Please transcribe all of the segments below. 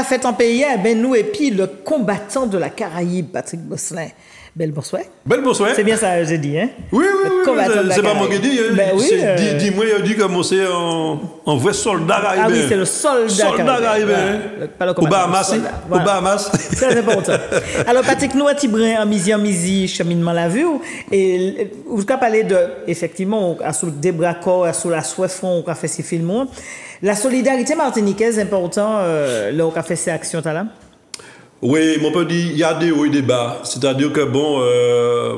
Qu'a fait en pays, eh ben nous et puis le combattant de la Caraïbe, Patrick Bosselin. Belle bonsoir. Belle. C'est bien ça, j'ai dit, hein? Oui, oui, oui. C'est pas moi qui Caraïbe. dis. hein. Ben oui, C'est- euh, dis- Dis-moi, il dit comme c'est un, un vrai soldat caribéen. Ah oui, c'est le soldat Soldat caribéen. Voilà. Au Bahamas, hein. Au Bahamas. Très important. Alors, Patrick, nous, à Tibrin, en misi, en misi, cheminement la vue, et vous avez parlé de, effectivement, à sous le débraccord, à sous la soif, on a fait ces films. La solidarité martiniquaise est important, euh, là, on a fait ces actions, là. Oui, mon peut dire, il y a des hauts et des bas. C'est-à-dire que, bon, euh,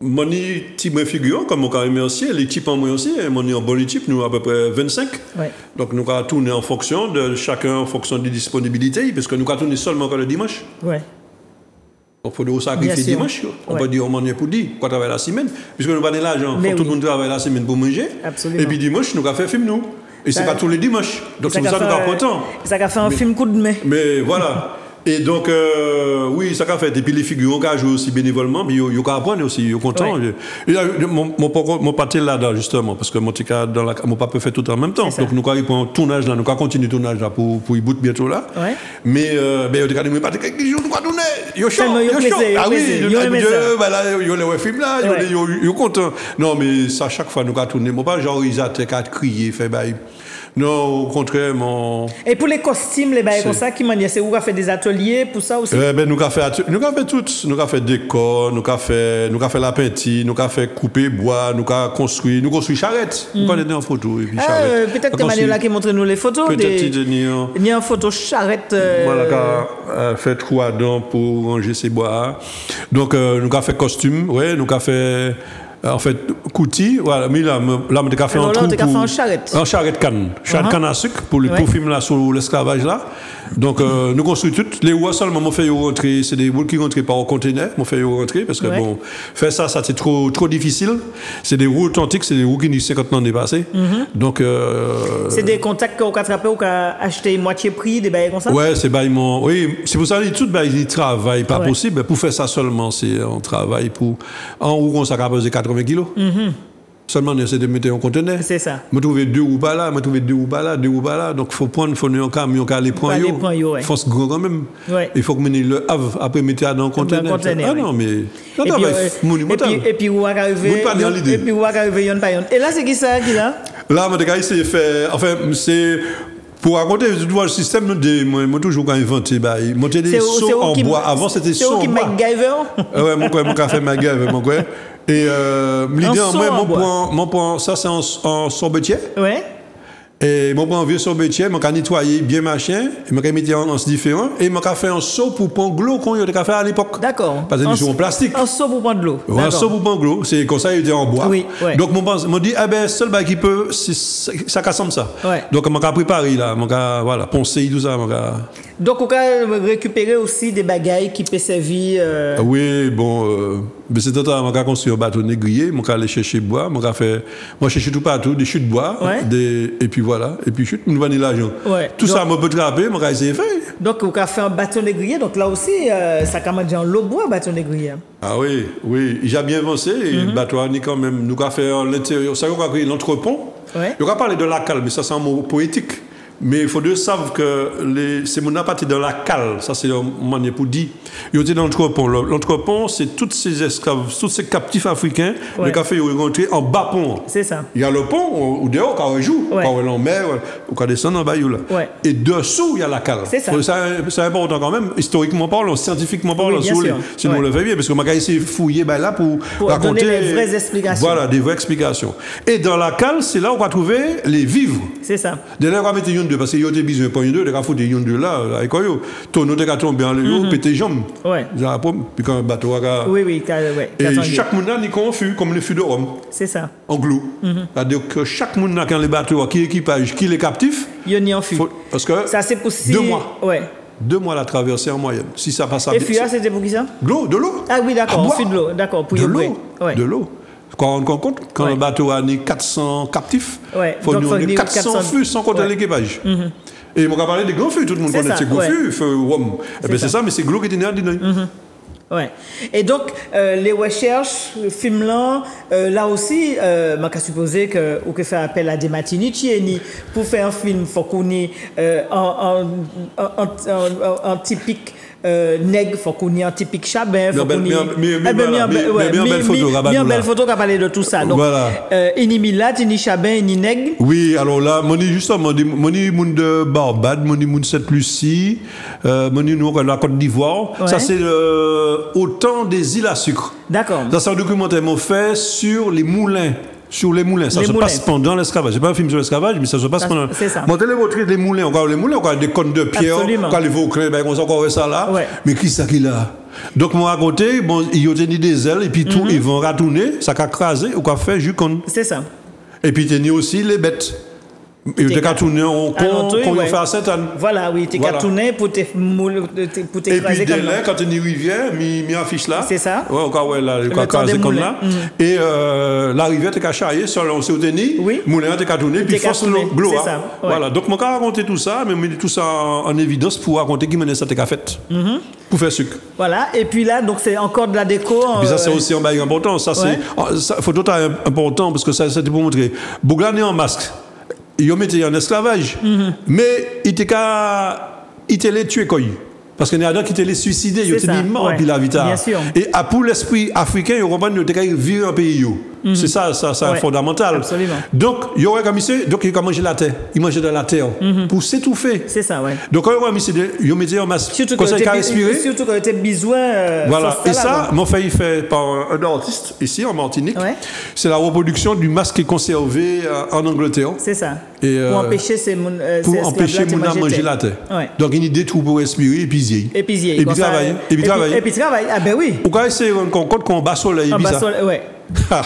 mon petit figure, comme on a aussi, l'équipe en moi aussi, mon en bonne équipe, nous à peu près 25. Ouais. Donc nous avons tourné en fonction de chacun en fonction des disponibilités, parce que nous avons tourné seulement le dimanche. Donc, il faut nous sacrifier dimanche. On Ouais. peut dire, on est pour dire, quoi travailler la semaine. Puisque nous n'avons pas de l'argent. Tout oui. le monde travaille la semaine pour manger. Absolument. Et puis dimanche, nous avons fait film, nous. Et c'est pas tous les dimanches. Donc c'est pour ça que nous avons content. Ça a fait un film coup de main. Mais voilà. Et donc, euh, oui, ça qu'a fait. Et puis les figurants qui joué aussi bénévolement, mais ils ont apprendre aussi, ils sont contents. Et là, mon, mon, mon, parti là-dedans, justement, parce que mon, cas dans la, mon papa fait tout en même temps. Donc, nous, prend un tournage là, nous, quand continuer le tournage là pour, pour y bout bientôt là. Ouais. Mais, euh, ben, il a dit, mais pas nous, chaud. yo Ah oui, là, yo les films là, yo Ouais. les- yo, yo content. Non, mais ça, chaque fois, nous, quand tourner, mon pas genre, ils à crier, fait, bah, non, au contraire, mon. Et pour les costumes, les bails C'est- comme ça, qui m'a c'est où on a fait des ateliers pour ça aussi? Eh ben, nous avons fait, nous avons fait tout. Nous avons fait décor, nous avons fait, nous avons fait la peinture, nous avons fait couper bois, nous avons construit, nous construit charrette. Nous avons en photo et puis Ah, charrette. euh, peut-être que Manuela qui montre nous les photos. Peut-être des- a Il y a une photo charrette. euh, Voilà, qu'a euh, fait trou à dents pour ranger ses bois. Donc, euh, nous avons fait costume, ouais, nous avons fait, en fait, coutil, voilà, mais là, là, nous avons fait un trou on t'a fait en charrette. En charrette canne. Charrette Uh-huh. canne à sucre pour pour film là sur l'esclavage là. Donc, euh, nous construisons tout. Les roues seulement, on fait rentrer, c'est des roues qui rentrent par conteneur, on fait rentrer parce que Ouais. bon, faire ça, ça c'est trop, trop difficile. C'est des roues authentiques, c'est des roues qui n'ont 50 ans dépassées. Donc, euh, C'est des contacts qu'on a attrapés ou qu'on a acheté moitié prix, des bails comme ça? Ouais, c'est baillement. Oui, c'est pour ça tout bah, il travaille pas Ouais. possible. Pour faire ça seulement, c'est un travail pour. En roue, on s'est peser 80 kilos. Seulement, on essaie de mettre en conteneur. C'est ça. Me trouver deux ou pas là, me trouver deux ou pas là, deux ou pas là. Donc, il faut prendre, il faut nous a les points. aller prendre, ouais. Force grand quand même. Il faut que mener le havre, après mettre dans un conteneur. ah non, mais. Et puis, euh, et monumental. puis, et puis, et puis, yon pa yon. Et là, c'est qui ça, qui là? Là, mon gars, c'est fait. Enfin, c'est. Pour raconter tu vois, le système, nous, de- moi, moi, toujours quand inventé, bah, il montait des C'est c'est sauts en qui- bois. Avant, c'était C'est sauts en qui bois. MacGyver? Ah ouais, mon quoi, mon café McGave, mon quoi. Et euh, l'idée, moi, mon point, ça c'est en, en sorbetier. Ouais. Et mon point vieux sorbetier, mon cas nettoyer bien machin, et mon cas mettre en, en différent, et mon cas fait un saut pour prendre l'eau qu'on y a fait à l'époque. D'accord. Parce que sommes en plastique. En saut pour prendre de l'eau. Un saut pour prendre l'eau, c'est comme ça, il était en bois. Oui, ouais. Donc, mon pense, m'ont dit, ah ben, seul bail qui peut, c'est ça ça ressemble ça. Ouais. Donc, mon cas préparé là, mon cas, voilà, poncer, tout ça, mon cas. Donc, on peut récupérer aussi des bagailles qui peuvent servir. euh, Oui, bon, euh, mais c'est temps, mon gars construit un bateau négrier, mon gars aller chercher bois, mon gars fait, moi chercher tout partout, des chutes de bois, Ouais. des, et puis voilà, et puis chute, nous venons l'argent. Ouais. Tout Donc- ça, moi, peut trapper, mon gars essayer de faire. Donc, on peut faire un bâton négrier. Donc, là aussi, euh, ça commence déjà en l'eau bois, bâton négrier. Ah oui, oui, j'ai bien avancé, et Mhm. le bateau a ni quand même, nous avons fait l'intérieur, ça, on a créé l'entrepont. Ouais. On va parler de la cale, mais ça, c'est un mot poétique. Mais il faut de savoir que les, c'est mon parti dans la cale, ça c'est un manière pour dire. Il était dans l'entrepont. Le- L'entrepont, c'est tous ces esclaves, tous ces captifs africains, Ouais. le café, ils sont rentrés en bas pont. C'est ça. Il y a le pont ou dehors quand on joue, Ouais. quand on est en mer, ou quand on descend en bayou là. Ouais. Et dessous, il y a la cale. C'est ça. C'est important quand même, historiquement parlant, scientifiquement parlant, Oui, si on Ouais. le fait bien, parce que essayer de fouiller ben, là pour, Pour raconter. donner les vraies explications. Voilà, des vraies explications. Et dans la cale, c'est là où on va trouver les vivres. C'est ça. D'ailleurs, on va mettre une deux, parce qu'il y a des besoins pour une deux, on va foutre une deux là, là, avec quoi, yo? Tonneau de yo, péter jambes. Mhm. Ouais. Ça, après, Puis quand bateau a. Oui, oui, ouais, Et chaque monde a un fût, comme le fût de Rome C'est ça. en glou. Mhm. C'est-à-dire que chaque monde les bateaux, qui est équipage, qui est captif, Il y en en parce que Ça, c'est pour deux mois. Ouais. deux mois la traversée en moyenne. Si ça passe à Et c'était pour qui ça? De l'eau, de l'eau. Ah oui, d'accord, de l'eau. D'accord, pour de l'eau. Ouais. de l'eau. Quand on compte, quand Ouais. un bateau a ni 400 captifs, Ouais, faut donc nous faut donner dire 400, 400 fûts sans compter ouais. Mhm. l'équipage. Et on va parler des gros fûts, tout le monde connaît ces ouais. fûts, feu Rome. Eh C'est ben, ça. Mhm. ça, mais c'est gros qui est né à Dinoy. Ouais. Et donc, euh, les recherches, le film là, euh, là aussi, euh, je supposer que ou que fait appel à des Martinici pour faire un film, faut qu'on ait euh, en typique euh, nègre, faut qu'on ait un typique chabin, faut qu'on ait... Mais belle photo, Bien belle photo qui a parlé de tout ça. Donc, Voilà. euh, ini milat, ini chabin, ini nègre. Oui, alors là, moni justement, moni moun de Barbade, moni moun Sainte-Lucie, euh, moni nous la Côte d'Ivoire. Ça c'est euh, au temps des îles à sucre. D'accord. Ça c'est un documentaire fait sur les moulins. Sur les moulins, ça Les se moulins. passe pendant l'esclavage. C'est pas un film sur l'esclavage, mais ça se passe Ça, pendant. c'est ça. Mon télé montrer les moulins, encore les moulins, encore des cônes de pierre, Absolument. quand les Vauclins, ben on sait encore ça là. Ouais. Mais qui ça qui là? Donc moi à côté, bon, il y a tenu des ailes et puis tout, Mhm. ils vont ratourner, ça a crasé ou qu'a fait jus con. C'est ça. Et puis il y a aussi les bêtes. Ils T'es étaient qu'à tourner en Ah, con, toi, qu'on ouais. fait à Sainte-Anne. Voilà, oui, t'es Voilà. qu'à tourner pour te moule- te- pour Et puis dès là, quand il y a une rivière, mi, mi affiche là. C'est ça. Ouais, encore ouais, là, Le quoi, temps crasé des comme là. Et euh, la rivière, t'es qu'à charrier sur le tennis. Oui. Moulin, t'es qu'à tourner, puis force gloire. c'est ça. Voilà. Donc, moi, quand raconter tout ça, mais mettre tout ça en, en évidence pour raconter qui menait ça, qu'à fait. Pour faire sucre. Voilà, et puis là, donc c'est encore de la déco. Puis ça, euh, c'est aussi un bail important. Ça, c'est, ça, photo est important parce que ça, c'était pour montrer. Bouglan est en masque. Il mettait en esclavage. Mhm. Mais il était qu'à, il était les tuer quoi. Parce qu'il y en a qui étaient les suicidés, ils étaient mis morts, puis la sûr. Et à pour l'esprit africain, il comprend qu'il était qu'à vivre un yo. C'est ça, ça, c'est Mhm. Ouais. fondamental. Absolument. Donc, il y aurait ici, donc il a mangé la terre. Il mangeait de la terre pour s'étouffer. Mhm. C'est ça, ouais. Donc, quand il a mis, il mettait en masque. Surtout ça, il a respiré. surtout quand était besoin. euh, Voilà, et ça, mon fait, il fait par un artiste ici en Martinique. Ouais. C'est la reproduction du masque conservé euh, en Angleterre C'est ça. Et, pour euh, empêcher ces pour empêcher mon à manger la terre. Ouais. Donc il y a des trous pour respirer et puis. Et puis, il y Et puis ça, travailler. Et puis travailler. Et. Ah ben oui. Pourquoi essayer un concours qu'on bat soleil En puis ça ouais.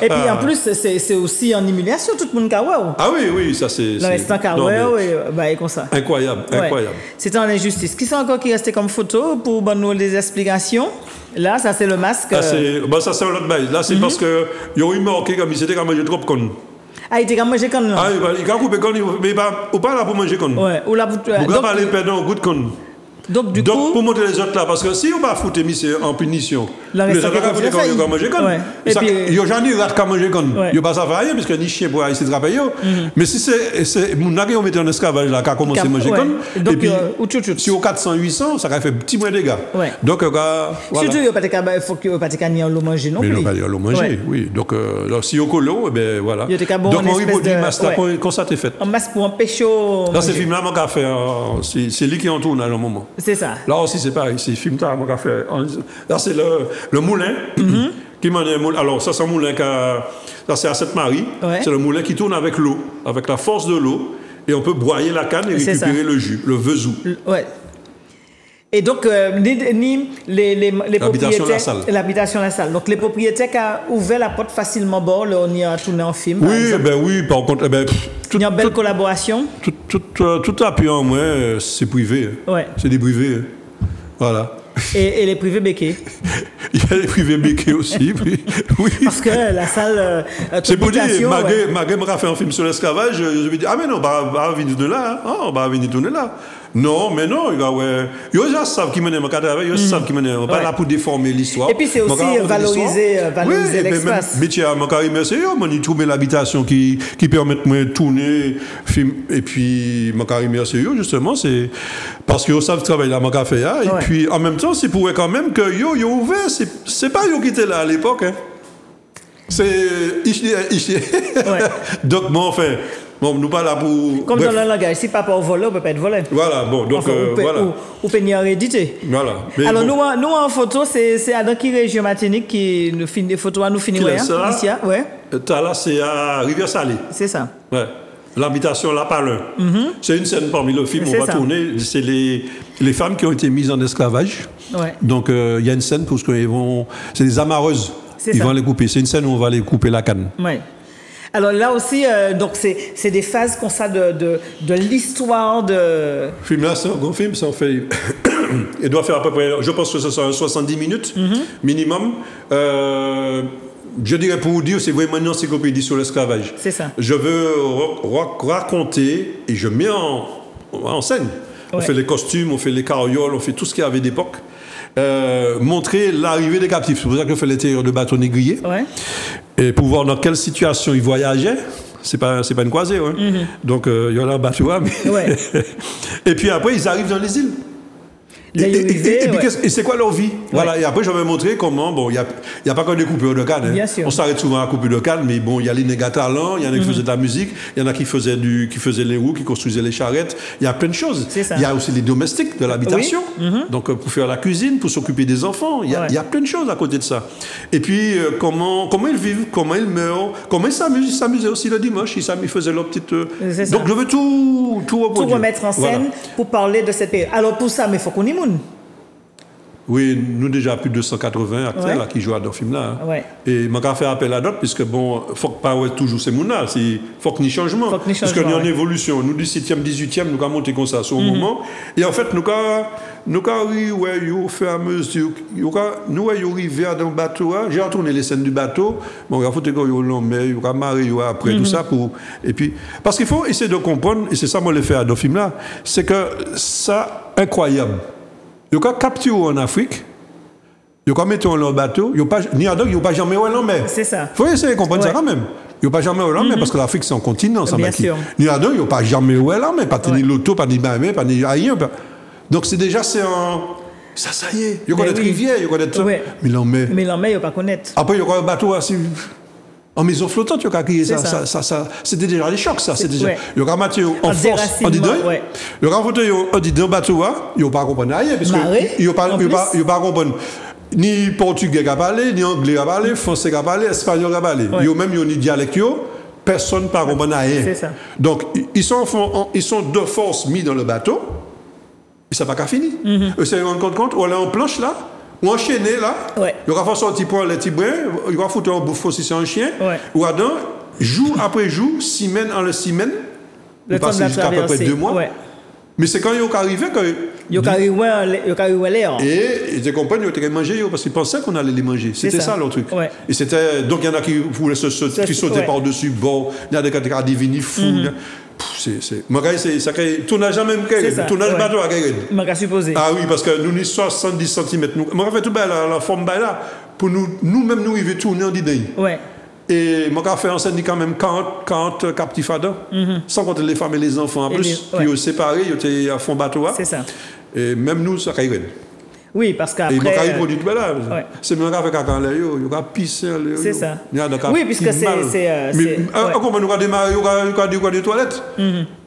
Et puis en plus, c'est aussi en émulation, tout le monde ouais. Ah oui, oui, ça c'est. c'est- L'instant ouais, ouais, bah, et comme ça. Incroyable, Ouais. incroyable. C'était en injustice. Qui c'est encore qui restait comme photo pour bah, nous des explications? Là, ça c'est le masque. Là, euh, Mhm. c'est bah, ça, c'est un autre bail. Là, c'est parce que y a eu marqué comme il s'était qu'à manger trop connes. Ah, il était comme manger là. Ah, il a coupé connes, mais il pas là pour manger connes. Ouais. Ou là, vous- Vous aller perdre un goût de connes. Donc, du Donc, coup. pour montrer les autres là, parce que si on va foutre monsieur en punition, Le les autres là, vous faire. manger comme. Et Ça- puis- Il y a jamais qu'à manger comme. Il n'y a pas ça faire rien, parce que ni chien pour essayer de travailler. Mais si c'est, mon nagé, on mettait en esclavage là, qu'à commencer à manger comme. Donc, Et puis, euh, si au 400, 800, ça a fait petit moins de dégâts. Donc, euh. Surtout, il n'y a pas il faut n'y pas cas ni en l'eau manger non Mais plus. non, pas dire l'eau manger, oui. Donc, euh, si au colo, eh ben voilà. Il y a Donc, on masse là, ouais. quand- ça t'est fait? En masse pour empêcher. au Là, c'est manger. film là, mon euh, c'est, c'est lui qui en tourne à un moment. C'est ça. Là aussi, c'est pareil. C'est film mon café. Là, c'est le, le moulin. Qui m'en est un moulin. Alors, ça, c'est un moulin qui a- c'est à Sainte-Marie. Ouais. C'est le moulin qui tourne avec l'eau, avec la force de l'eau. Et on peut broyer la canne et récupérer ça. le jus, le vezou. L- Ouais. Et donc, euh, ni, ni les, les, les L'habitation propriétaires. La Salle. L'habitation La Salle. Donc, les propriétaires qui ont ouvert la porte facilement, bon, là, on y a tourné en film. par Oui, exemple. ben oui, par contre, eh ben, tout, Il y a une belle tout, collaboration. tout, tout, euh, tout appui en moins, euh, c'est privé. hein. Ouais. C'est des privés. hein. Voilà. Et, et les privés béqués. Il y a des privés béqués aussi. puis- oui. Parce que la salle. euh, C'est pour dire, malgré, ouais. m'a fait un film sur l'esclavage, je me dis, ah mais non, bah, bah venir de là, hein. ah, bah venir de là. Non, mais non, il y a, ouais. Il y a des savent qui menent mon travail, il y a des savent qui on pas là pour déformer l'histoire. Et puis, c'est aussi valoriser, euh, valoriser l'espace. à carré, c'est yo, moi, j'ai trouvé l'habitation qui, qui permet de tourner, film, et puis, c'est yo, justement, c'est parce yo savent travailler là, mon café, hein, et puis, en même temps, c'est pour quand même que yo, yo ouvert, c'est, c'est pas yo qui était là à l'époque, hein. C'est. Donc, bon, enfin, bon, nous pas là pour. Comme Bref, dans le langage, si papa au volé, on peut pas être volé. Voilà, bon, donc, Enfin, euh, ou, peut- voilà. ou, ou peut n'y en rééditer. Voilà. Mais Alors, bon. nous, en- nous, en photo, c'est à dans quelle région Martinique qui nous finit des photos nous Qui ouais, laisse hein, ici, hein, ouais, T'as là, c'est à Rivière-Salée. c'est ça. Ouais. L'habitation La Palin. C'est une scène parmi le film, on va ça. tourner. C'est les, les femmes qui ont été mises en esclavage. Ouais. Donc, euh, il y a une scène parce qu'ils vont. C'est des amarreuses. C'est Ils ça. vont les couper. C'est une scène où on va les couper la canne. Ouais. Alors là aussi, euh, donc c'est des phases comme ça de, de, de l'histoire de. Le film là, c'est un gros film, ça en fait. Il doit faire à peu près, je pense que ce sera 70 minutes Mhm. minimum. Euh, je dirais pour vous dire, c'est vraiment une encyclopédie sur l'esclavage. C'est ça. Je veux ra- ra- raconter et je mets en, en scène On fait les costumes, on fait les carrioles, on fait tout ce qu'il y avait d'époque. Euh, montrer l'arrivée des captifs. C'est pour ça qu'on fait l'intérieur de bateaux négriers. Ouais. Et pour voir dans quelle situation ils voyageaient. C'est pas, c'est pas une croisée, hein. Donc, euh, il y en a un bateau, mais-. Ouais. et puis après, ils arrivent dans les îles. Et, ouais. c'est quoi leur vie Voilà. Et après, je vais montrer comment. Bon, il n'y a, y a pas que des coupures de canne. hein. Bien sûr. On s'arrête souvent à couper de canne, mais bon, il y a les négas talents, il y en a Mhm. qui faisaient de la musique, il y en a qui faisaient, du, qui faisaient les roues, qui construisaient les charrettes. Il y a plein de choses. Il y a aussi les domestiques de l'habitation. Oui. Mhm. Donc, euh, pour faire la cuisine, pour s'occuper des enfants. Il y, a, Ouais. il y a plein de choses à côté de ça. Et puis, euh, comment, comment ils vivent, comment ils meurent, comment ils s'amusent. Ils s'amusaient aussi le dimanche, ils faisaient leur petite. euh. Donc, je veux tout, tout Tout remettre en scène Voilà. pour parler de cette période. Alors pour ça, mais il faut qu'on y Oui, nous déjà plus de 280 acteurs Ouais. là, qui jouent dans ce film-là. hein. Ouais. Et je vais faire appel à d'autres, puisque bon, faut que pas ouais, toujours ces gens-là, il faut qu'il y ait changement. Faut y parce que nous changement, en ouais. évolution, nous du 7e, 18e, nous avons monté comme ça Mhm. sur un moment. Et en fait, nous avons, nous avons, ouais, au fur et à mesure, nous avons, arrivé dans le bateau, hein. j'ai retourné les scènes du bateau, bon, il faut que long mais il faut marrer après, Mhm. tout ça pour, et puis, parce qu'il faut essayer de comprendre, et c'est ça, moi, le fait à ce film-là, c'est que ça, incroyable. Il y a capturé en Afrique, ils ont mis dans leur bateau, ils ont pas, ni à ils n'ont pas jamais eu en mer. C'est ça. Il faut essayer de comprendre ça quand même. Ils n'ont pas jamais eu en mer parce que l'Afrique c'est un continent. ça Bien sûr. Ni à ils n'ont pas jamais eu en mer, pas ni l'auto, pas ni Bahamé, pas ni pas- Donc c'est déjà, c'est un. Ça, ça y est. Ils connaissent rivière, ils connaissent. Mais l'en mer. Mais l'en il ne pas connaître. Après, il y aura un bateau assez. En maison flottante, il y aura crié ça. Ça. ça, ça, C'était déjà des chocs, ça. C'est- déjà. Il y aura Mathieu en En force, en dit ouais. Il y aura fauteuil, on dit dans le bateau, hein, ils n'ont pas compris rien. Parce pas, en ils ont pas, compris. Ni portugais à parler, ni anglais à parler, français à parler, espagnol à parler. Ouais. Ils ont même ni dialecte, personne ne parle rien. Donc, ils- sont, en- ils sont de force mis dans le bateau, et ça n'a pas qu'à finir. Mhm. Eux, c'est rendre compte, compte, on est en planche là, ou enchaîné là, Ouais. il aura fait sortir pour les petits brins, il va foutre un bouffe aussi c'est un chien, Ouais. ou Adam, jour après jour, semaine en le semaine, Le il passe jusqu'à à peu près deux mois. Ouais. Mais c'est quand ils sont arrivés que. Il y a eu l'air. Et ils comprennent, ils ont yo, parce qu'ils pensaient qu'on allait les manger. C'était ça. ça. leur truc. Ouais. Et c'était donc il y en a qui voulaient se, se- qui sautaient ouais. Par-dessus bon, il y en a des qui ont devenu fous. Pff, c'est c'est moi c'est ça crée tournage même ça, tournage bateau à. Je m'en supposé. Ah oui, parce que nous, nous 70 cm. Nous, moi, fait tout bien la, la forme là, pour nous, nous-mêmes, nous, il veut tourner en dîner. Ouais. Et moi, j'ai fait en scène quand même 40, 40 captifs à dents, sans compter les femmes et les enfants en Mhm. Et plus. Puis ouais. séparés, ils étaient à fond bateau. hein. C'est ça. Et même nous, ça caille. Oui, parce Et qu'après. quand il produit tout là, ouais. c'est qui fait caca là, qui. C'est ça. Il y a des cas Oui, puisque qui c'est- c'est, euh, Mais c'est- ah, ouais. Mhm. comment nous avons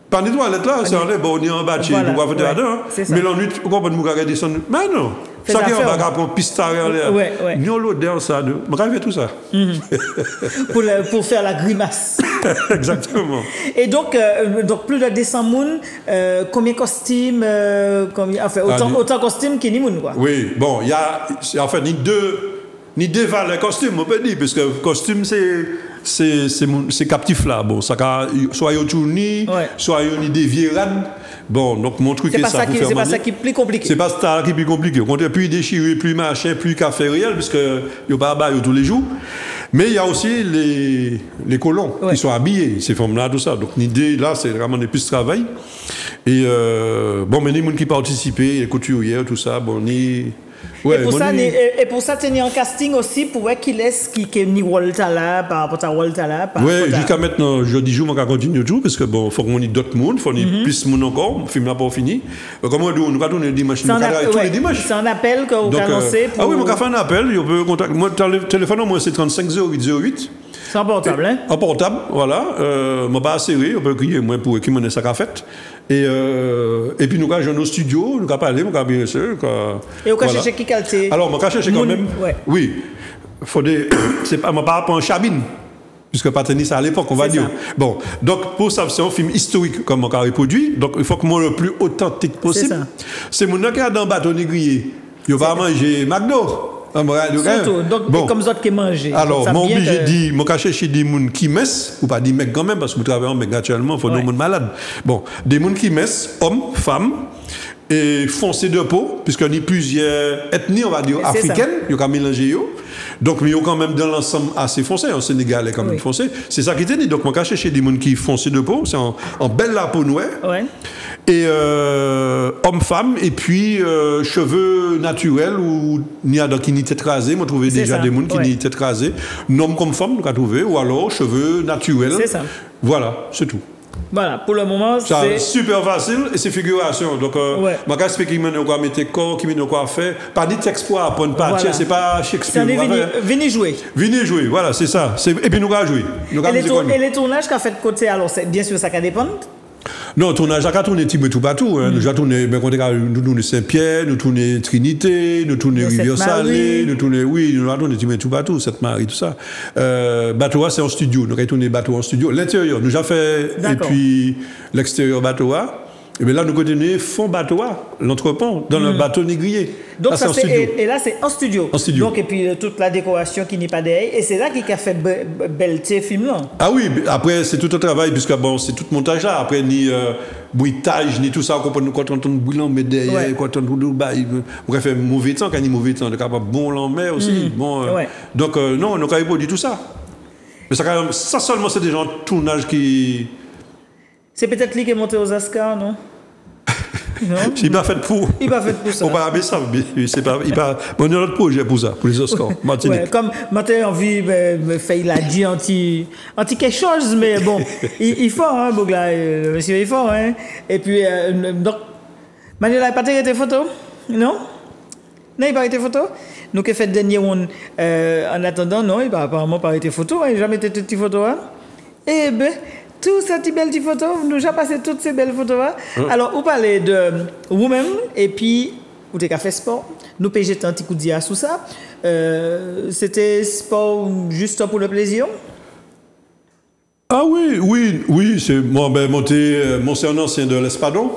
Pas des toilettes là, c'est en l'air, bon, on est en bas, tu Voilà, vas faire ça. Mais la nuit, on comprend nous regarder descendre. Mais non, ça qui est en bas, on piste en l'air. Ouais, ouais. Nous, l'odeur, ça, nous. Fait tout ça. pour, le- pour faire la grimace. Exactement. Et donc, euh, donc plus de 200 moun, euh, combien de costumes, euh, combien, enfin, autant, Ah, autant de costumes qu'il y a quoi. Oui, bon, il y a, en fait, ni deux, ni deux valeurs costumes, on peut dire, parce que costume, c'est, c'est, c'est, mon- c'est captif là. Bon, ça, ca- soit il y a tout ni, Ouais. soit il a virades. Bon, donc mon truc C'est est pas ça c'est pas ça qui est plus compliqué. C'est pas ça qui est plus compliqué. Au contraire, plus déchiré, plus machin, plus café réel, parce que il n'y a pas tous les jours. Mais il y a aussi les, les colons Ouais. qui sont habillés, ces femmes-là, tout ça. Donc l'idée, là, c'est vraiment des plus de travail. Et euh, bon, mais les gens qui participent, les couturiers, tout ça, bon, ni... Ouais, et, pour ça, ni- et, et pour ça, tu en casting aussi pour voir qui laisse qui est ni Walter là, par rapport à Walter là. Oui, jusqu'à maintenant, je dis jour, on va continuer toujours, parce que bon, faut qu'on ait d'autres monde, faut qu'on ait Mhm. plus de monde encore, le film n'a pas fini. Comment on dit, on va tourner le dimanche, un, travaillons app- tous les dimanches. c'est un appel que vous Donc, euh, annoncez pour... Ah oui, mon fait un appel, on peut contacter. Moi, le téléphone, moi, c'est 35 0808. C'est un portable, hein? En portable, voilà. Euh, moi, pas assez, on peut crier, moi, pour qui m'en ça qu'a fait. Et, euh, et puis, nous, j'ai nos studios, nous, quand parler, nous, quand bien sûr. Et cas voilà. chercher qui qualité Alors, moi, quand chercher quand même. ouais. Oui. Faut des. C'est pas, moi, pas en chabine. Puisque pas tennis à l'époque, on va dire. ça. Bon, donc pour ça, c'est un film historique comme on a reproduit. Donc il faut que moi le plus authentique possible. C'est mon qui dans le bateau négrier. Il va manger McDo. Moi, Surtout, donc Bon. comme ça qui mangé. Alors, vient obligé dit, mon caché chez des gens qui messent, ou pas des mecs quand même, parce que vous travaillez en mec actuellement, il faut des gens malades. Bon, des gens qui messent, hommes, femmes, et foncés de peau, puisqu'on y a plusieurs ethnies, on va dire, africaines, il y a mélangé. Donc, mais il y a quand même dans l'ensemble assez foncé, en Sénégal est quand même Oui. foncé. C'est ça qui était dit. Donc, mon caché chez des gens qui foncés de peau, c'est en, en belle la peau noire. Ouais. Et, euh, homme-femme, et puis euh, cheveux naturels, ou ni qui ni tête rasée, moi trouvé déjà ça, des gens qui ni tête rasée, nom comme femme, nous avons trouvé, ou alors cheveux naturels. C'est ça. Voilà, c'est tout. Voilà, pour le moment, Ça, c'est. super facile et c'est figuration. Donc, euh, Ouais. casse qui m'a quoi mettre corps, qui m'a quoi faire. Pas dit texte pour apprendre Voilà. c'est pas Shakespeare. venu jouer. Venez jouer, voilà, c'est ça. Et puis nous allons jouer. Nous Et les, tournages qu'a fait de côté, alors c'est bien sûr ça va dépendre. Non, tournage à tourner petit peu tout partout. Mm. Hein. Nous avons tourné, ben, nous tournons Saint-Pierre, nous tournons Trinité, nous tournons Nous, Rivière-Salée, nous tournons, oui, nous avons tourné peu tout partout, Sainte-Marie, tout ça. Euh, Batoa, c'est en studio. Nous avons tourné Batoa en studio. L'intérieur, nous avons fait, et puis l'extérieur Batoa. Et bien là, nous continuons fond Batoa, l'entrepont, dans le bateau négrier. Donc Là, ça c'est et, et là c'est en studio. En studio. Donc et puis euh, toute la décoration qui n'est pas derrière et c'est là qui a fait be- be- belleté film là. Ah oui, après c'est tout un travail puisque bon, c'est tout montage là. Après ni euh, bruitage ni tout ça, quand on quand on entend bouillon mais derrière, Ouais. quand on on fait mauvais temps, quand il y a mauvais temps, donc capable bon l'en aussi. Bon, euh. Ouais. donc euh, non, on n'a pas dit tout ça. Mais ça, quand même, ça seulement c'est des gens de tournage qui, C'est peut-être lui qui est monté aux Oscars, non? Non. c'est pas fait pour. Il pas fait pour ça. On va mais ça, c'est pas, il pas. On a notre projet pour ça, pour les Oscars, Martinique. Ouais, comme maintenant envie me, me fait il a dit anti anti quelque chose mais bon il, il faut hein Bogla euh, monsieur il faut hein et puis euh, donc Manuel a pas tiré tes photos? Non? Non il pas été photo nous qui fait dernier one euh, en attendant non il va apparemment pas été photo hein, il a jamais été photo hein eh ben tout ça petite belle petite photo nous avons passé toutes ces belles photos hein. alors vous parlez de women et puis ou t'es qu'à faire sport. Nous PG un petit coup de dia sous ça. Euh, c'était sport juste pour le plaisir? Ah oui, oui, oui, c'est moi, ben, monté, euh, mon c'est un ancien de l'Espadon,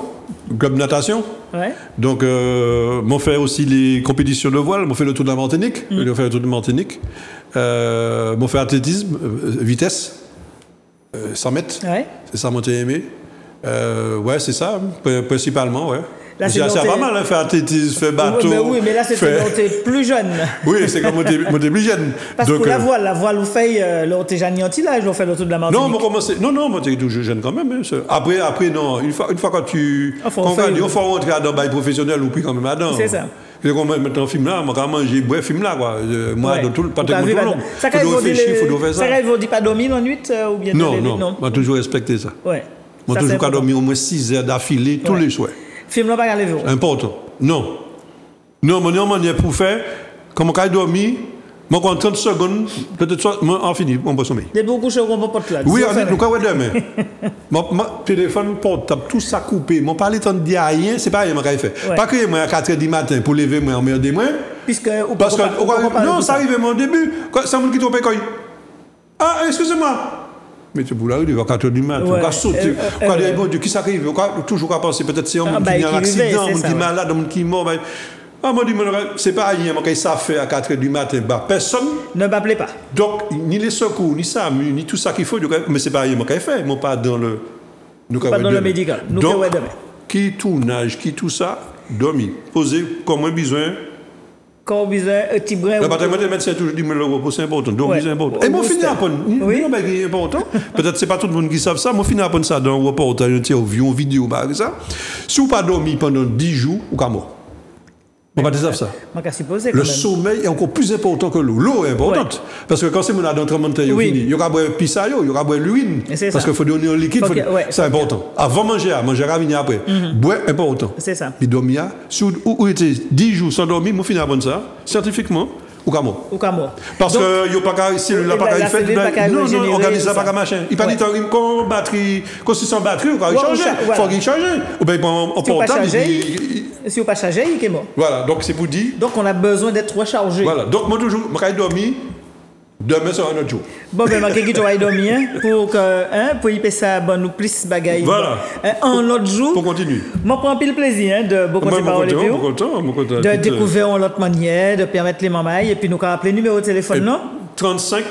club de natation. ouais. Donc, euh, m'ont fait aussi les compétitions de voile, m'ont fait le tour de la Martinique, Mm. m'ont fait le tour de Martinique, euh, m'ont fait athlétisme, vitesse, euh, 100 mètres, ouais c'est ça, m'ont aimé. Euh, ouais, c'est ça, principalement, ouais. Là, c'est c'est c'est tes- pas mal, hein, faire athlétisme, faire bateau. mais oui mais là c'était faire- quand t'es plus jeune Oui, c'est comme on était plus jeune. parce que la euh, voile la voile vous fait euh, là t'es Janianti là je vous fais le tour de la Martinique Non, moi commencé. Non, non, moi j'étais toujours jeune quand même. hein. Après, après, non. Une fois, une fois quand tu. Quand faire- on dit, on dans le bail professionnel ou puis quand même là-dedans. C'est ça. Et quand met un film là, moi quand j'ai bref film là quoi. Moi, Ouais. dans tout le pas Vous tout long. Ça quand nous faire ça quand vont dire pas dormir la nuit euh, ou bien Non, non. non Moi toujours respecté ça. ouais Moi Ça, toujours dormir au moins 6 heures d'affilée tous les soirs. film là pas lever Important. Non. Non, mon nom on est pour faire. Comme on a dormi, moi en 30 secondes, peut-être soit, moi en fini, on va sommeil. des beaucoup de choses qu'on peut pas te là Oui, on est, nous, on demain. Mon mon téléphone portable, tout ça coupé. Mon parler tant de dire rien, c'est pas rien, moi, qu'il fait. Pas que moi à 4 h du matin pour lever moi des mois. puisque Parce que, non, ça arrive au début. C'est un monde qui il- Ah, excusez-moi. Mais tu peux arriver à 4 h du matin, on va sauter. Euh, euh, Quand euh, il bon Dieu, qui s'arrive On va toujours à penser, peut-être c'est un Ah, monde bah, qui a un accident, un qui est malade, un monde qui est mort. Ah, moi, je dis, moi, c'est pas rien, moi, quand ça fait à 4 h du matin, bah, personne. ne m'appelez pas Donc, ni les secours, ni ça, ni tout ça qu'il faut, mais c'est pas rien, moi, qu'il fait, moi, pas dans le. Nous, Pas dans le médical. Nous, Donc, qui tournage, qui tout ça, dormi, posé, comme un besoin. quand besoin un petit brin Le bâtiment des médecins toujours dit, mais le repos, c'est important. Donc, c'est important. Et moi, booster. fini à apprendre. Oui. C'est important. Peut-être c'est pas tout le monde qui savent ça. Moi, fini à apprendre ça dans un reportage, un vidéo, par exemple. Si vous pas dormi pendant 10 jours, ou qu'à mort. On va dire ça. quand Le même sommeil est encore plus important que l'eau. L'eau est importante. Parce que quand c'est mon de taille Oui. fini, il y aura boire pissayo, il y aura boire c'est Parce qu'il faut donner un liquide. Faut ouais, c'est important. Avant manger, à manger à venir après. Boire, important. C'est ça. Puis dormir. Si vous était 10 jours sans dormir, moi, finis à prendre ça, scientifiquement, ou qu'à mort. ou qu'à mort Parce Donc, que il a pas la- là, pas cellule qu'à Non, non, organise ça, pas machin. Il pas dit qu'on batterie, qu'on se sent batterie, ou on changer. cha- voilà. Faut qu'il change. Ou bien, on portable, si on pas chargé il est mort voilà. Donc, c'est pour dire. donc on a besoin d'être rechargé Voilà. Donc, moi, toujours, je dormi, demain, c'est un autre jour. Bon, ben, qui doit dormir hein, pour que, hein, pour y ça, bon, nous plus bagaille. Voilà. Un autre jour. Pour continuer. Moi, prends pile plaisir, hein, de beaucoup de paroles de découvrir en l'autre manière, de permettre les mamailles, et puis nous, rappeler le numéro de téléphone, non? 35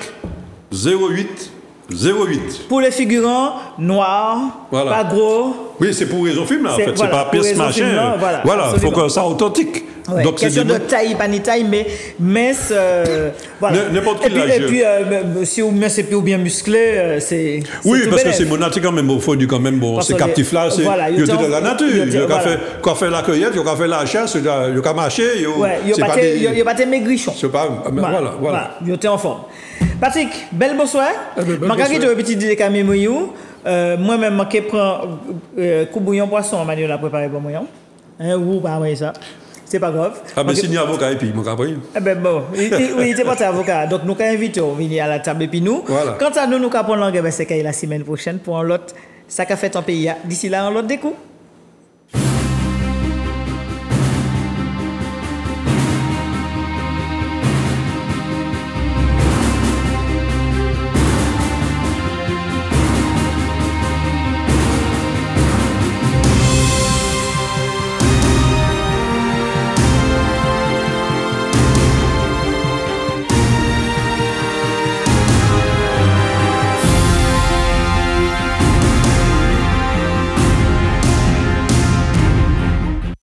08 08. Pour les figurants, noirs, Voilà. pas gros, Oui, c'est pour raison film là, en C'est- fait. voilà, c'est pas pièce machin. film, là, voilà, voilà, faut absolument. que ça authentique. Ouais, Donc c'est question de taille, pas ni taille, mais mince. euh, voilà. N'importe et quel puis, âge. et puis euh, si vous mince et puis ou bien musclé, euh, c'est. Oui, c'est tout parce que c'est monatique quand même, il faut du quand même, bon, Parce ces que captifs là, c'est, voilà, ont- de la nature, ils ont- ils ont voilà. fait, quand fait la cueillette, ils ont fait la chasse, ils ont ils ont marché, ils ont- Ouais, il c'est n'y a pas été- a maigrichon. c'est pas, ah, voilà, voilà. Ils étaient en forme. Patrick, bel bonsoir. Eh ben, vais bonsoir. un petit dîner quand même. Euh, Moi-même, je prends euh, coup bouillon poisson, Manuel a préparé pour moi. Hein, ou pas, ça. C'est pas grave. Ah ben Donc, si ni avocat et puis, mon compris. Eh ben bon, oui, était pas avocat. Donc nous avons invité à venir à la table et puis nous. Voilà. Quant à nous, nous avons langue, ben, c'est qu'il la semaine prochaine pour un lot. Ça qu'a fait ton pays. D'ici là, un lot coups.